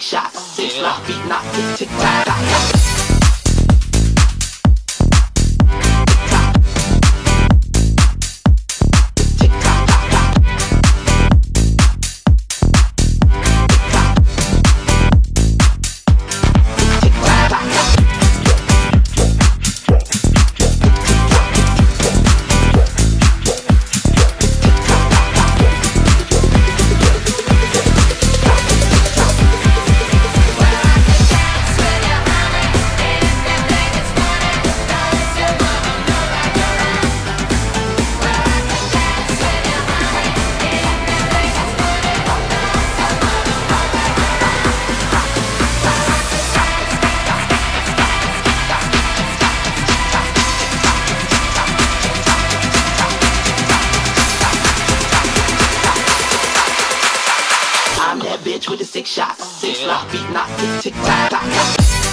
shots, six yeah. beat knock, tick tick tock tock. With the six shots, six yeah. lock, beat knock, tick tick tock tock.